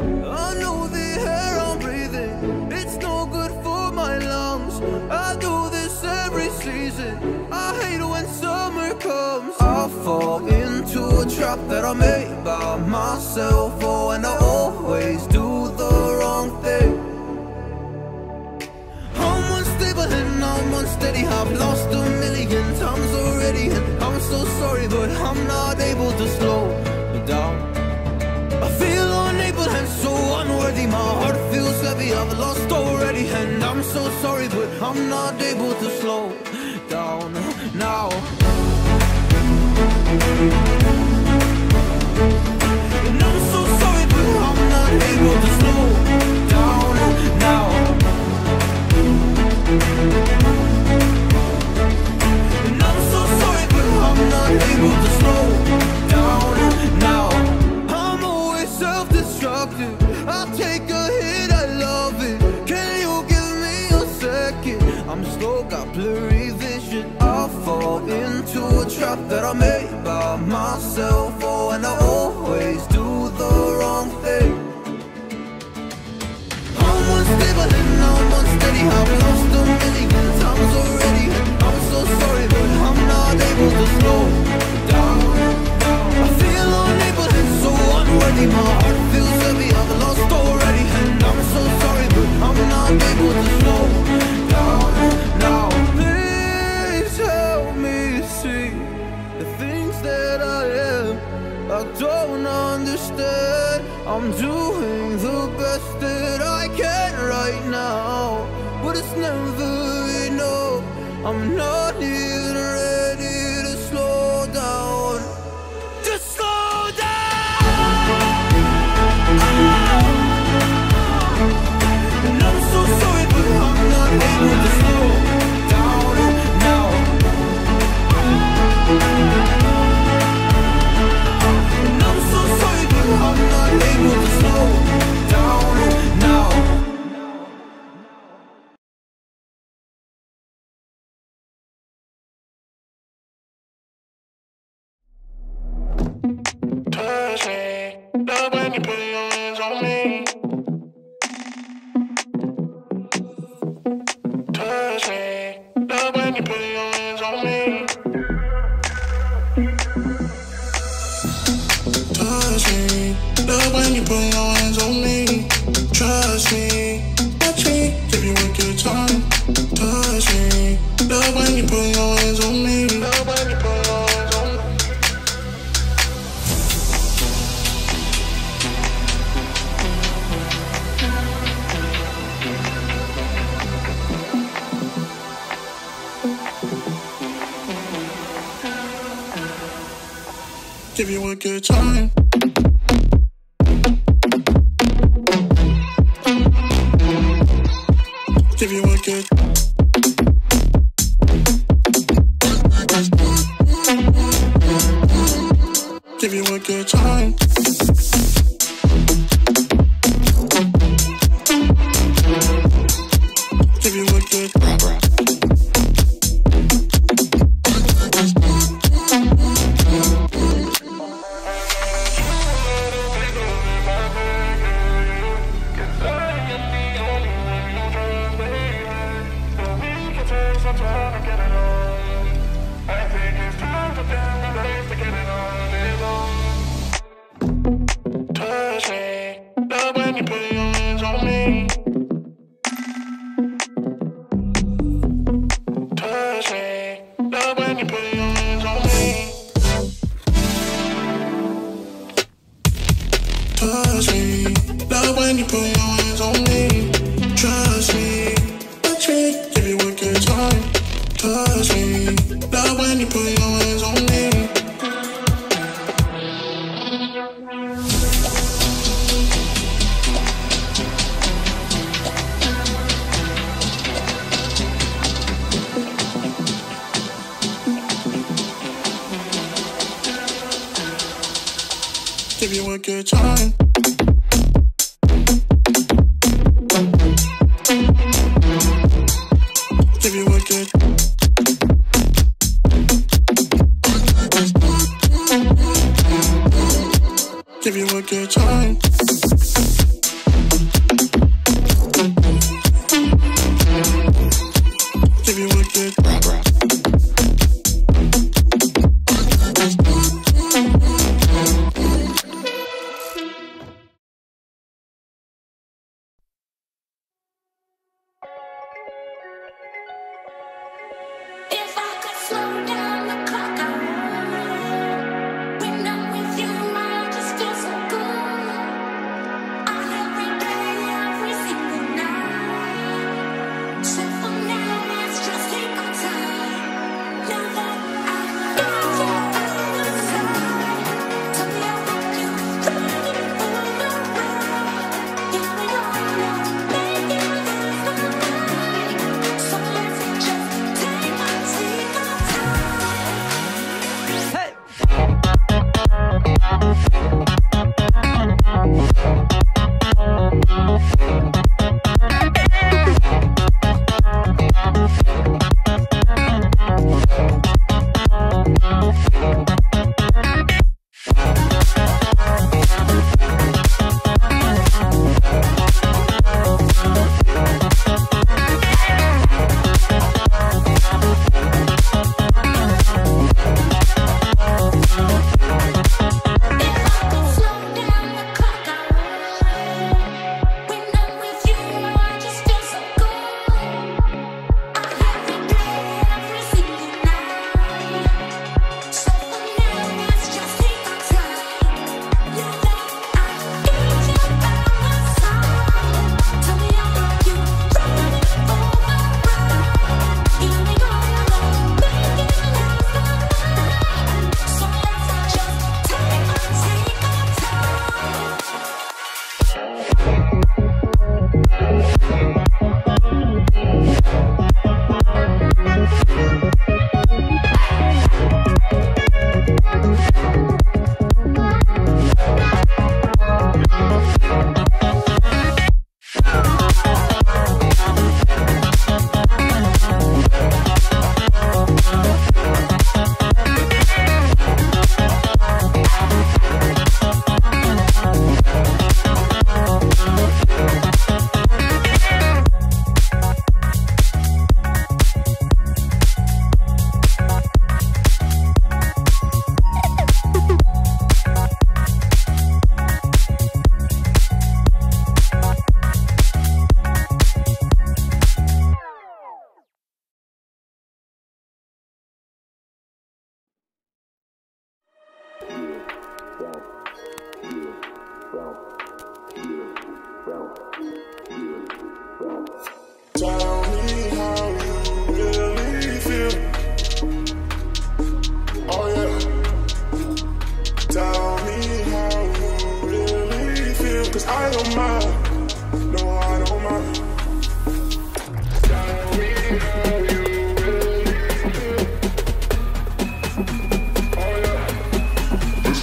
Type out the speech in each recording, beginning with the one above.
I know the air I'm breathing, it's no good for my lungs. I do this every season, I hate when summer comes. I fall into a trap that I made by myself, oh, and I always do the wrong thing. I'm unstable and I'm unsteady, I've lost a million times already, and I'm so sorry, but I'm not able to slow. I've lost already and I'm so sorry But I'm not able to slow that I made by myself Oh, and I always do the wrong thing. I'm unstable and I'm unsteady. I've lost a million times give you a good time. you're trying.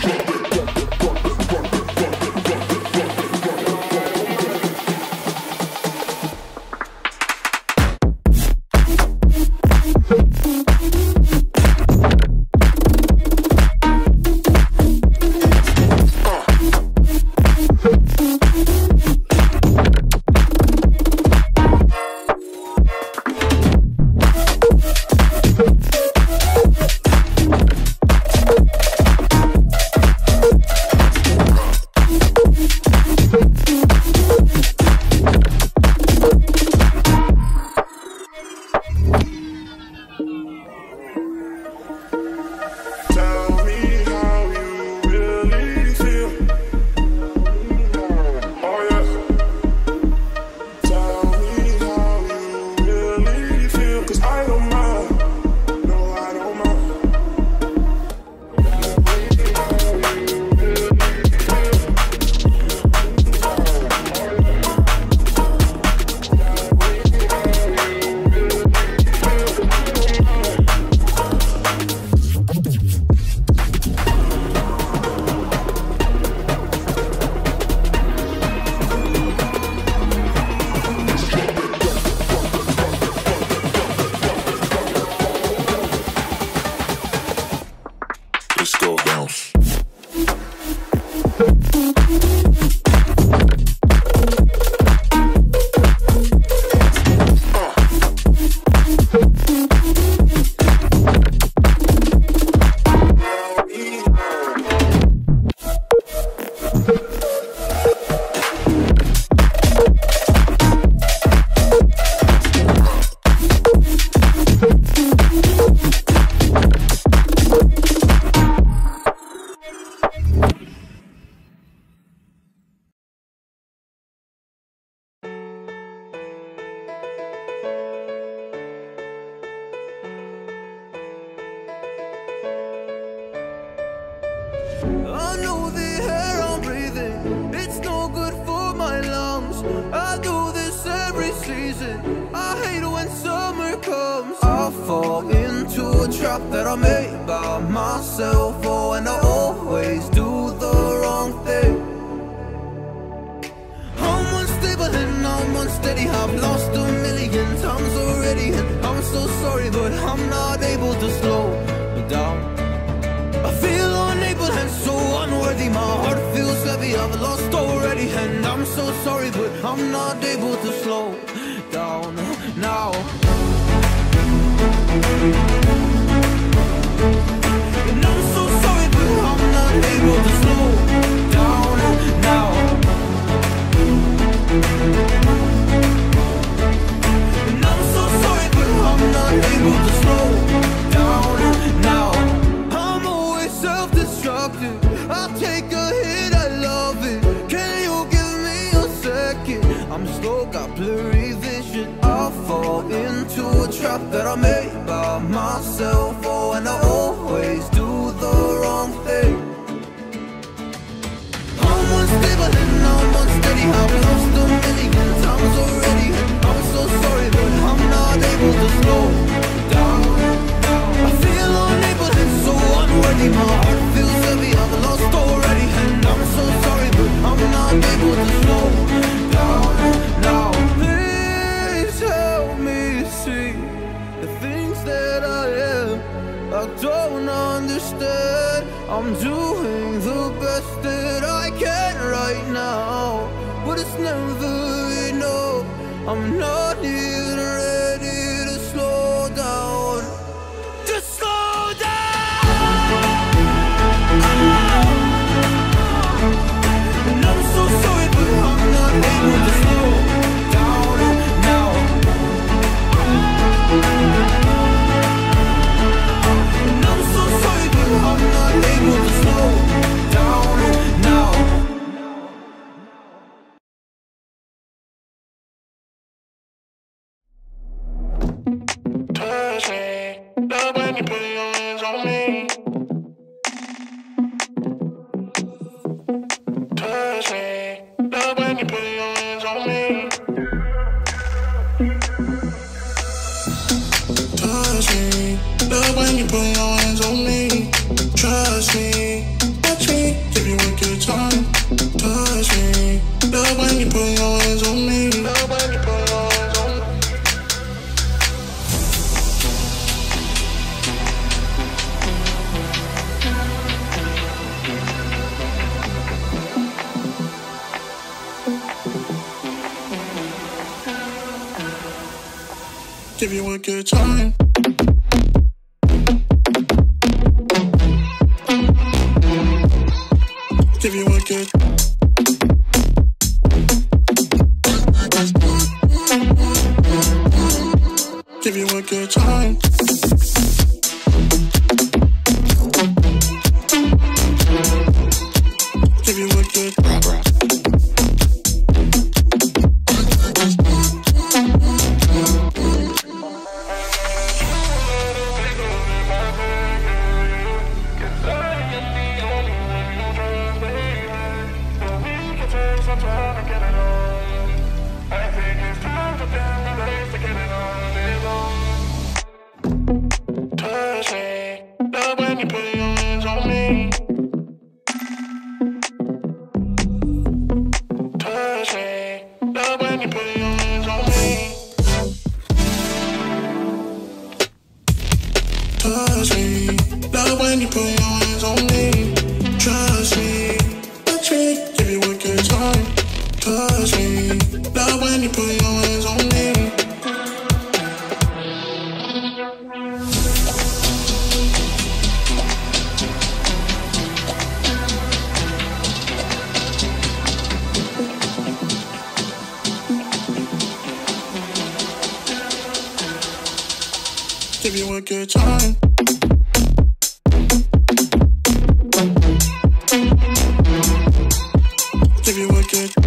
Thank I hate it when summer comes. I fall into a trap that I made by myself. Oh, and I always do the wrong thing. I'm unstable and I'm unsteady. I've lost a million times already. And I'm so sorry, but I'm not able to slow down. I feel unable and so unworthy. My heart feels heavy, I've lost already And I'm so sorry, but I'm not able to slow don't. And I'm so sorry, but I'm not able to slow down now. I don't understand. I'm doing the best that I can right now But it's never enough. I'm not here. give you one kick. she wicked.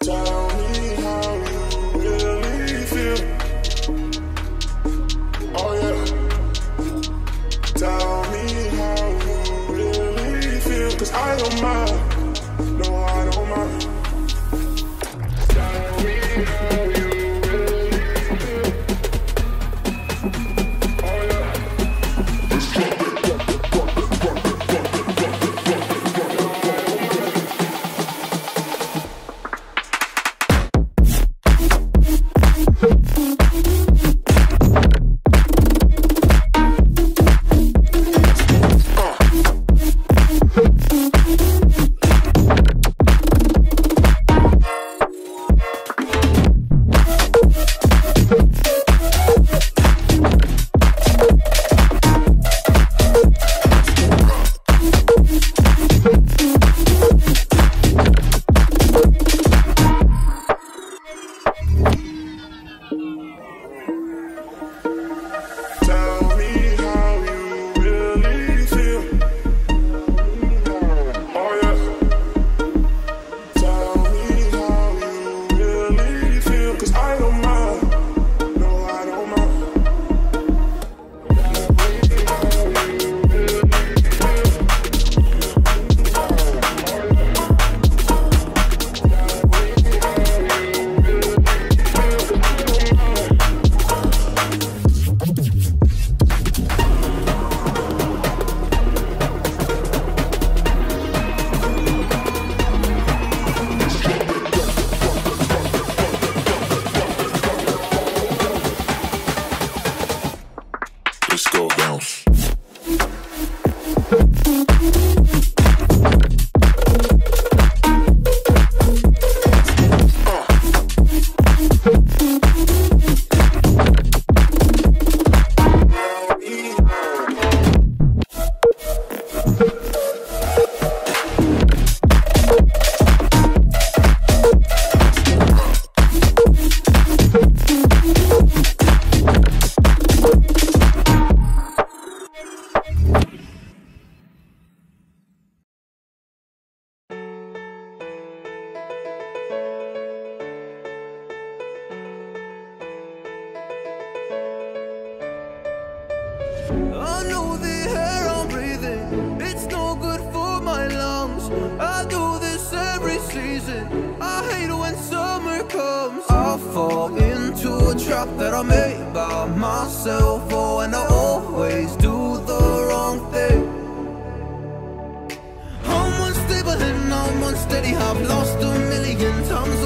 Tell me how you really feel. Oh yeah. Tell me how you really feel. Cause I don't mind.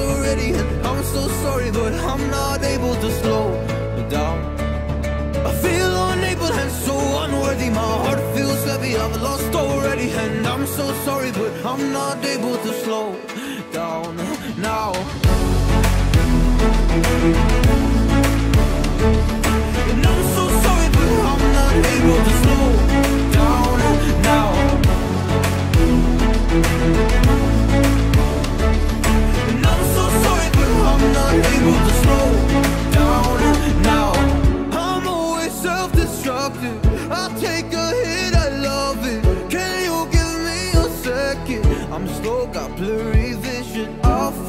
Already, and I'm so sorry, but I'm not able to slow down. I feel unable and so unworthy. My heart feels heavy. I've lost already, and I'm so sorry, but I'm not able to slow down now. And I'm so sorry, but I'm not able to slow down now.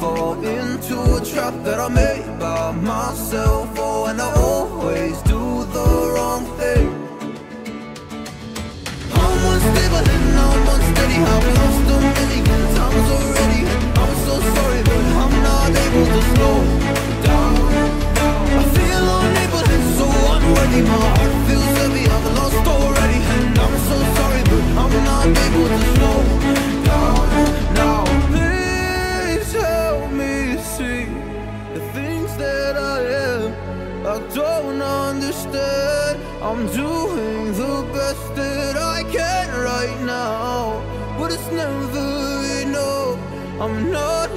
Fall into a trap that I made by myself. Oh, and I always do the wrong thing. I'm unstable and I'm unsteady. I've lost a million times already. I'm so sorry, but I'm not able to slow down. I feel unable and so unworthy. My heart feels heavy. I've lost already, and I'm so sorry, but I'm not able to slow I'm doing the best that I can right now, but it's never enough. I'm not